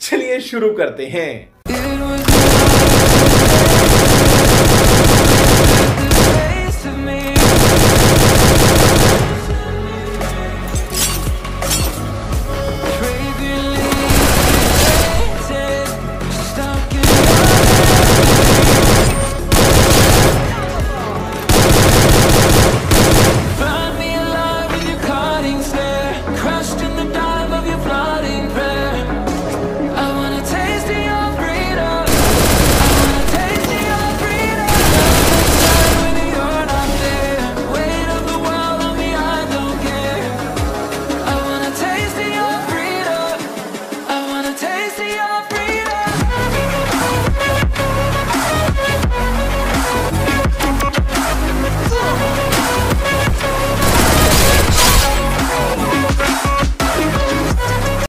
चलिए शुरू करते हैं। every